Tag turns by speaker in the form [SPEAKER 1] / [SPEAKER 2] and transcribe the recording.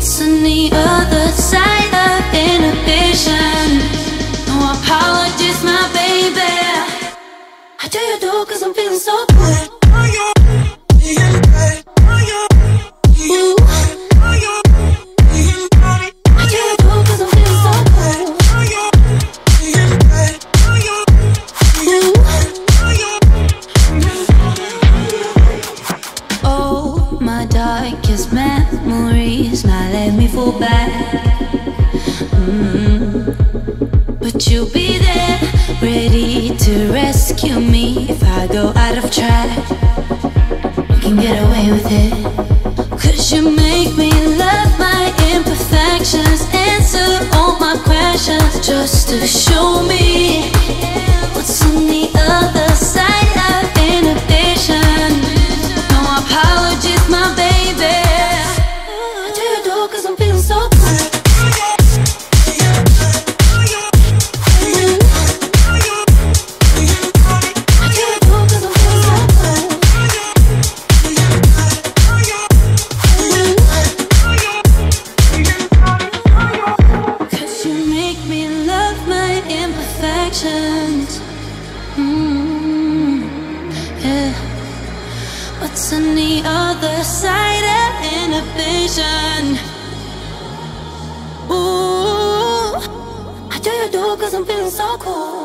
[SPEAKER 1] what's on the other side of inhibition. No apologies, my baby. I you do cause I'm feeling so good. Fall back. Mm. But you'll be there, ready to rescue me if I go out of track. You can get away with it. Cause you make me love my imperfections, answer all my questions just to show me what's on the other side of inhibition. No apologies, my baby. On the other side of inhibition? Ooh, I do you do cause I'm feeling so cool.